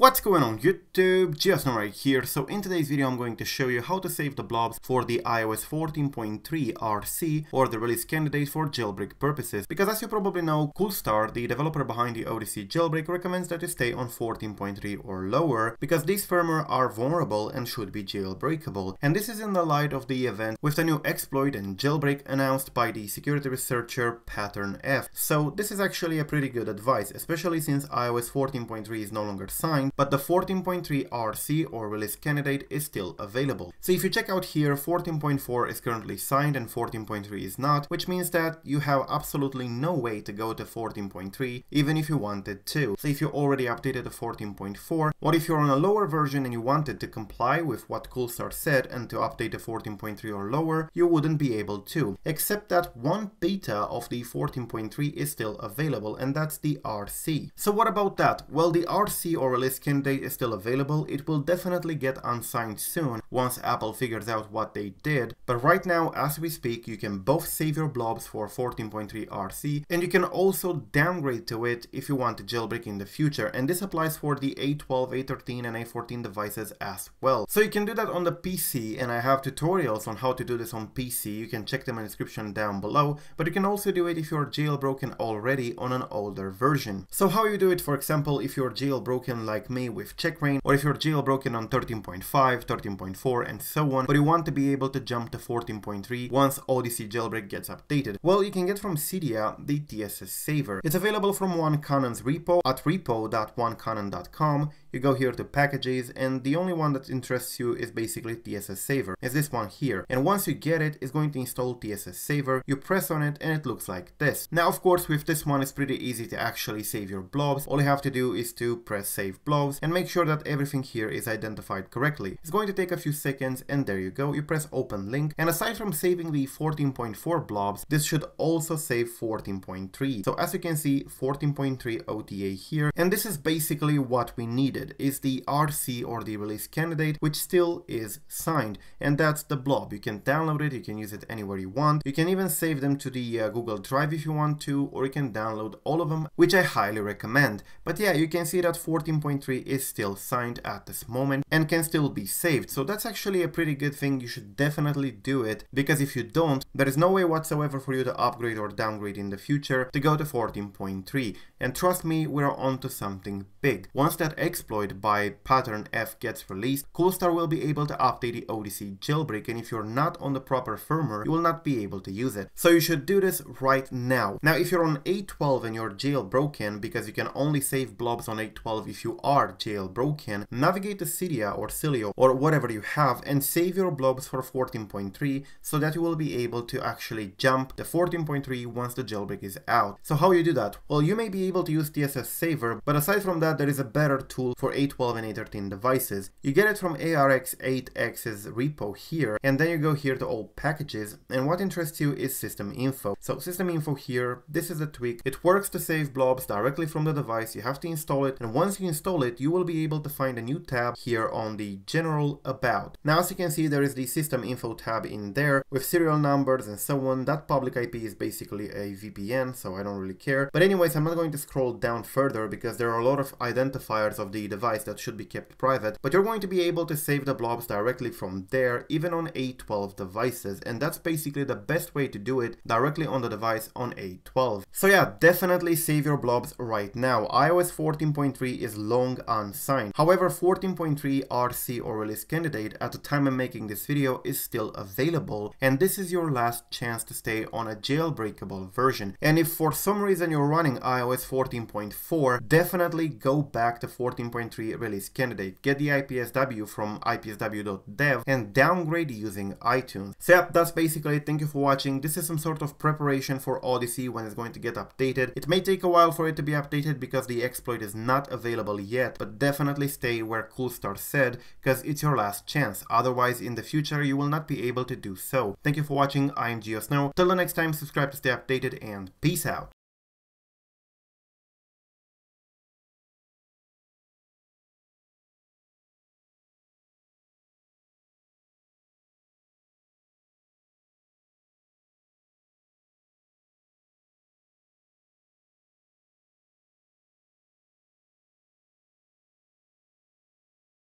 What's going on YouTube? GeoSn0w right here. So in today's video I'm going to show you how to save the blobs for the iOS 14.3 RC or the release candidate for jailbreak purposes. Because as you probably know, Coolstar, the developer behind the Odyssey jailbreak, recommends that you stay on 14.3 or lower because these firmware are vulnerable and should be jailbreakable. And this is in the light of the event with the new exploit and jailbreak announced by the security researcher Pattern F. So this is actually a pretty good advice, especially since iOS 14.3 is no longer signed but the 14.3 RC or release candidate is still available. So if you check out here, 14.4 is currently signed and 14.3 is not, which means that you have absolutely no way to go to 14.3, even if you wanted to. So if you already updated to 14.4, what if you're on a lower version and you wanted to comply with what Coolstar said and to update to 14.3 or lower, you wouldn't be able to, except that one beta of the 14.3 is still available, and that's the RC. So what about that? Well, the RC or release candidate is still available, it will definitely get unsigned soon once Apple figures out what they did, but right now as we speak you can both save your blobs for 14.3 RC and you can also downgrade to it if you want to jailbreak in the future and this applies for the A12, A13 and A14 devices as well. So you can do that on the PC and I have tutorials on how to do this on PC, you can check them in the description down below, but you can also do it if you're jailbroken already on an older version. So how you do it for example if you're jailbroken like me with Checkra1n, or if you're jailbroken on 13.5, 13.4 and so on, but you want to be able to jump to 14.3 once Odyssey jailbreak gets updated. Well, you can get from Cydia the TSS Saver. It's available from 1Conan's repo at repo.1conan.com. You go here to packages and the only one that interests you is basically TSS Saver. It's this one here. And once you get it, it's going to install TSS Saver. You press on it and it looks like this. Now, of course, with this one, it's pretty easy to actually save your blobs. All you have to do is to press save and make sure that everything here is identified correctly. It's going to take a few seconds and there you go, you press open link and aside from saving the 14.4 blobs, this should also save 14.3. So as you can see 14.3 OTA here and this is basically what we needed is the RC or the release candidate which still is signed and that's the blob. You can download it, you can use it anywhere you want. You can even save them to the uh, Google Drive if you want to or you can download all of them which I highly recommend. But yeah, you can see that 14.3 is still signed at this moment and can still be saved. So that's actually a pretty good thing. You should definitely do it because if you don't, there is no way whatsoever for you to upgrade or downgrade in the future to go to 14.3. And trust me, we're onto something big. Once that exploit by pattern F gets released, Coolstar will be able to update the Odyssey jailbreak and if you're not on the proper firmware, you will not be able to use it. So you should do this right now. Now if you're on A12 and you're jailbroken because you can only save blobs on A12 if you are jailbroken, navigate to Cydia or Sileo or whatever you have and save your blobs for 14.3 so that you will be able to actually jump the 14.3 once the jailbreak is out. So how you do that? Well, you may be able to use TSS Saver, but aside from that, there is a better tool for A12 and A13 devices. You get it from ARX8X's repo here, and then you go here to all packages, and what interests you is system info. So system info here, this is a tweak. It works to save blobs directly from the device, you have to install it, and once you install it, you will be able to find a new tab here on the general about. Now as you can see there is the system info tab in there with serial numbers and so on. That public IP is basically a VPN so I don't really care. But anyways I'm not going to scroll down further because there are a lot of identifiers of the device that should be kept private. But you're going to be able to save the blobs directly from there even on A12 devices and that's basically the best way to do it directly on the device on A12. So yeah definitely save your blobs right now. iOS 14.3 is long unsigned. However, 14.3 RC or release candidate at the time I'm making this video is still available and this is your last chance to stay on a jailbreakable version. And if for some reason you're running iOS 14.4, definitely go back to 14.3 release candidate. Get the IPSW from ipsw.dev and downgrade using iTunes. So yeah, that's basically it. Thank you for watching. This is some sort of preparation for Odyssey when it's going to get updated. It may take a while for it to be updated because the exploit is not available yet but definitely stay where Coolstar said, because it's your last chance. Otherwise, in the future, you will not be able to do so. Thank you for watching, I am GeoSn0w. Till the next time, subscribe to stay updated, and peace out.